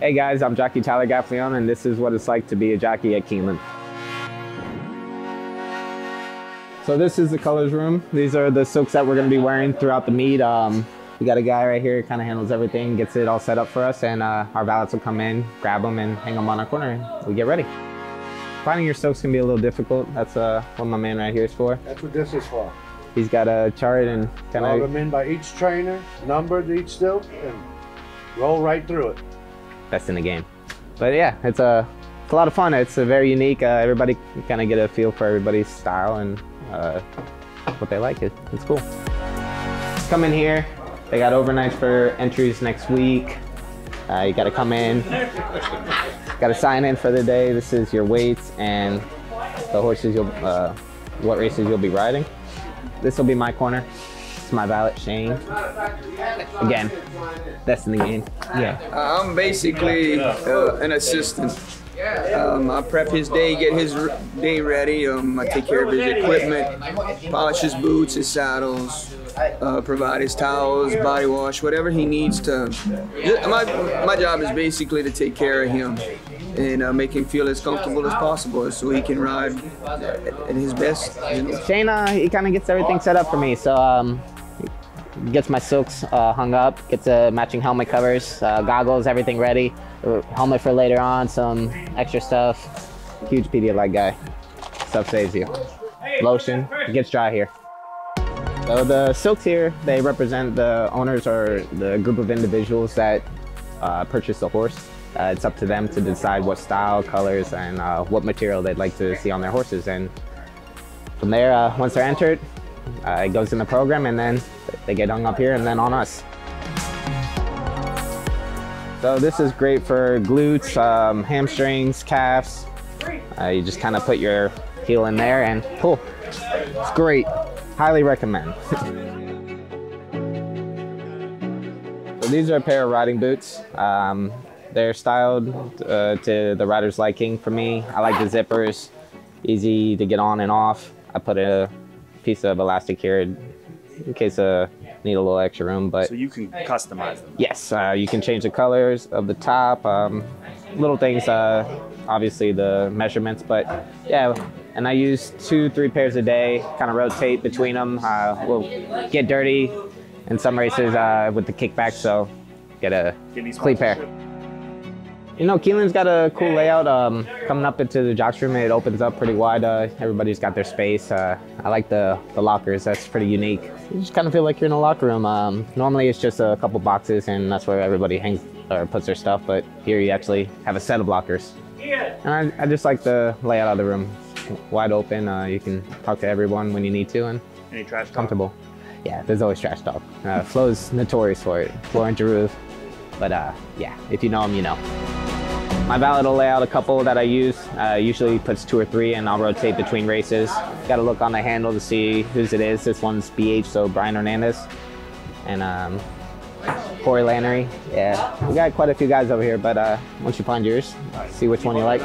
Hey guys, I'm jockey Tyler Gaffalione, and this is what it's like to be a jockey at Keeneland. So this is the colors room. These are the silks that we're gonna be wearing throughout the meet. Um, we got a guy right here, who kind of handles everything, gets it all set up for us, and uh, our valets will come in, grab them, and hang them on our corner, and we get ready. Finding your silks can be a little difficult. That's uh, what my man right here is for. That's what this is for. He's got a chart and kind Log of them in by each trainer, numbered each silk, and roll right through it. Best in the game. But yeah, it's a it's a lot of fun. It's a very unique. Uh, everybody kind of get a feel for everybody's style and uh, what they like. It, it's cool. Come in here. They got overnights for entries next week. Uh, you got to come in. got to sign in for the day. This is your weights and the horses you'll, uh, what races you'll be riding. This will be my corner. It's my valet, Shane. Again, best in the game. Yeah. I'm basically uh, an assistant. Um, I prep his day, get his r- day ready. Um, I take care of his equipment, polish his boots, his saddles, uh, provide his towels, body wash, whatever he needs to. My, my job is basically to take care of him and uh, make him feel as comfortable as possible so he can ride at his best. You know? Shane, uh, he kind of gets everything set up for me. So um, gets my silks uh, hung up, gets a matching helmet covers, uh, goggles, everything ready. Uh, Helmet for later on, some extra stuff. Huge Pedialyte guy. Stuff saves you. Lotion, it gets dry here. So the silks here, they represent the owners or the group of individuals that uh, purchase the horse. Uh, it's up to them to decide what style, colors, and uh, what material they'd like to see on their horses. And from there, uh, once they're entered, uh, it goes in the program, and then they get hung up here, and then on us. So this is great for glutes, um, hamstrings, calves. Uh, you just kind of put your heel in there and pull. It's great. Highly recommend. so these are a pair of riding boots. Um, they're styled uh, to the rider's liking. For me, I like the zippers, easy to get on and off. I put a piece of elastic here in case I need a little extra room, but So you can customize them. Yes, uh, you can change the colors of the top, um, little things, uh, obviously the measurements, but yeah, and I use two, three pairs a day, kind of rotate between them. Uh, we'll get dirty in some races uh, with the kickback, so get a clean pair. You know, Keeneland's got a cool layout. Um, coming up into the jocks room, it opens up pretty wide. Uh, everybody's got their space. Uh, I like the, the lockers. That's pretty unique. You just kind of feel like you're in a locker room. Um, normally, it's just a couple boxes, and that's where everybody hangs or puts their stuff. But here, you actually have a set of lockers. And I, I just like the layout of the room. Wide open. Uh, you can talk to everyone when you need to, and Any trash talk? comfortable. Yeah, there's always trash talk. Uh, Flo's notorious for it. Florent Geroux. But uh, yeah, if you know him, you know. My valet will lay out a couple that I use. Uh, usually puts two or three, and I'll rotate between races. Got to look on the handle to see whose it is. This one's BH, so Brian Hernandez, and um, Corey Lanerie. Yeah, we got quite a few guys over here, but uh, once you find yours, see which one you like.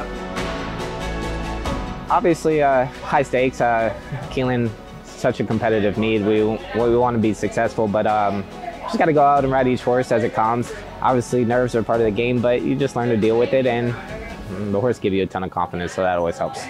Obviously, uh, high stakes. Uh, Keeneland, such a competitive need. We we want to be successful, but um, just got to go out and ride each horse as it comes. Obviously, nerves are part of the game, but you just learn to deal with it, and the horse give you a ton of confidence, so that always helps.